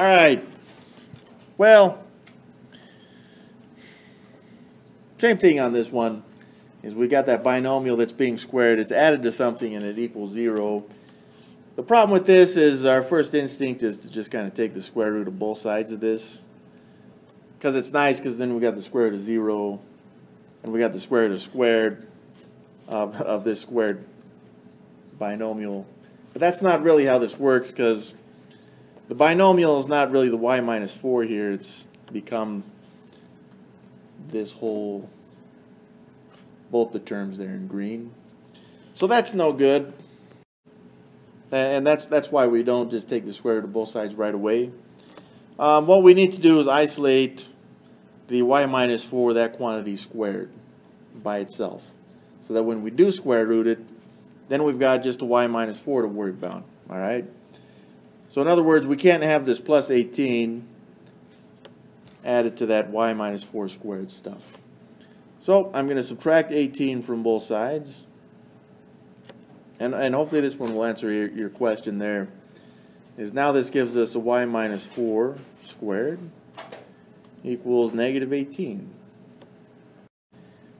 All right. Well, same thing on this one is we got that binomial that's being squared. It's added to something and it equals zero. The problem with this is our first instinct is to just kind of take the square root of both sides of this. Because it's nice because then we got the square root of zero and we got the square root of squared of, of this squared binomial. But that's not really how this works because the binomial is not really the y minus 4 here. It's become this whole, both the terms there in green. So that's no good. And that's, that's why we don't just take the square root of both sides right away. Um, what we need to do is isolate the y minus 4, that quantity squared by itself. So that when we do square root it, then we've got just a y minus 4 to worry about. All right. So in other words, we can't have this plus 18 added to that y minus 4 squared stuff. So I'm going to subtract 18 from both sides. And, and hopefully this one will answer your, your question there. Is now this gives us a y minus 4 squared equals negative 18.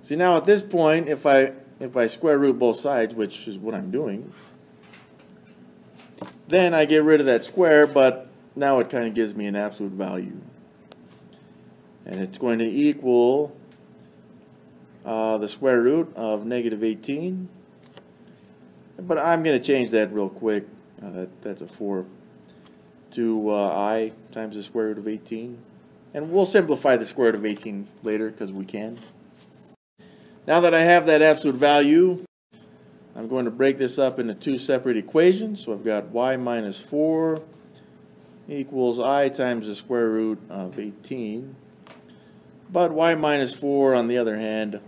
See now at this point, if I if I square root both sides, which is what I'm doing, then I get rid of that square, but now it kind of gives me an absolute value. And it's going to equal uh, the square root of negative 18. But I'm going to change that real quick. Uh, that, that's a 4 to uh, i times the square root of 18. And we'll simplify the square root of 18 later because we can. Now that I have that absolute value, I'm going to break this up into two separate equations. So I've got y minus 4 equals i times the square root of 18. But y minus 4, on the other hand,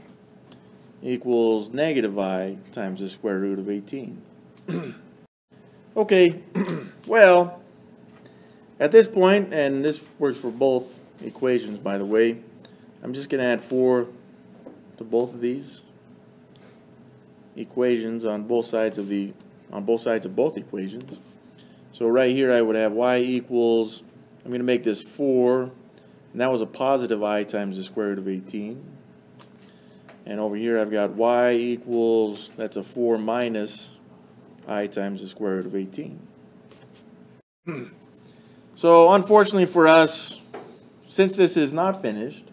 equals negative i times the square root of 18. okay, well, at this point, and this works for both equations, by the way, I'm just going to add 4 to both of these equations on both sides of the on both sides of both equations. So right here I would have y equals, I'm going to make this 4, and that was a positive i times the square root of 18. And over here I've got y equals, that's a 4 minus i times the square root of 18. Hmm. so unfortunately for us, since this is not finished,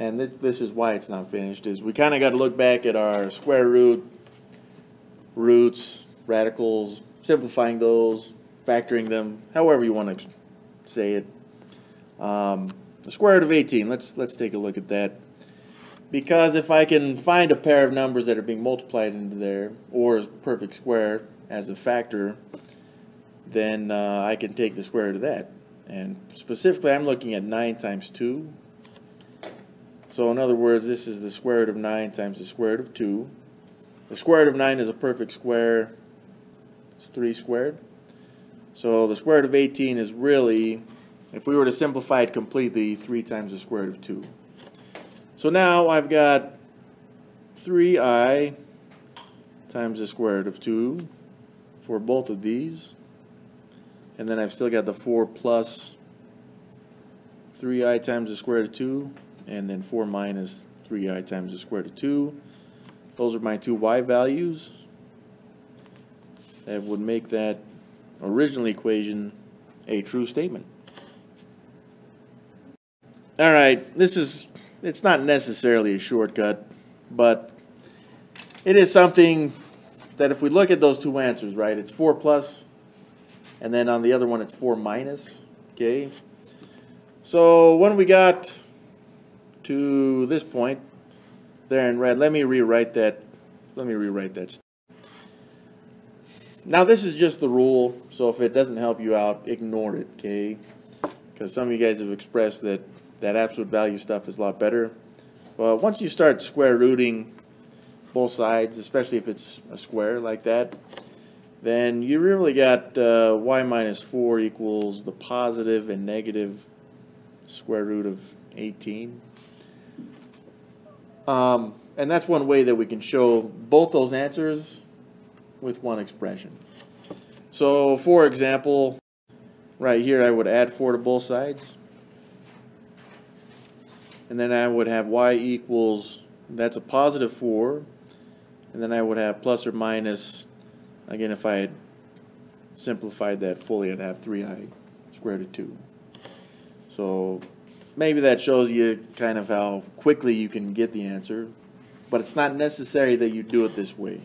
and this, this is why it's not finished, is we kind of got to look back at our square root, roots, radicals, simplifying those, factoring them, however you want to say it. Um, the square root of 18, let's, let's take a look at that. Because if I can find a pair of numbers that are being multiplied into there, or a perfect square as a factor, then uh, I can take the square root of that. And specifically, I'm looking at 9 times 2 so in other words, this is the square root of 9 times the square root of 2. The square root of 9 is a perfect square. It's 3 squared. So the square root of 18 is really, if we were to simplify it completely, 3 times the square root of 2. So now I've got 3i times the square root of 2 for both of these. And then I've still got the 4 plus 3i times the square root of 2 and then 4 minus 3i times the square root of 2. Those are my two y values. That would make that original equation a true statement. All right, this is, it's not necessarily a shortcut, but it is something that if we look at those two answers, right, it's 4 plus, and then on the other one it's 4 minus, okay? So when we got to this point there in red. Let me rewrite that. Let me rewrite that. Now this is just the rule, so if it doesn't help you out, ignore it, okay? Because some of you guys have expressed that that absolute value stuff is a lot better. Well, once you start square rooting both sides, especially if it's a square like that, then you really got uh, y minus 4 equals the positive and negative square root of 18. Um, and that's one way that we can show both those answers with one expression. So, for example, right here, I would add four to both sides. And then I would have y equals, that's a positive four. And then I would have plus or minus, again, if I had simplified that fully, I'd have three i squared root of two. So maybe that shows you kind of how quickly you can get the answer, but it's not necessary that you do it this way.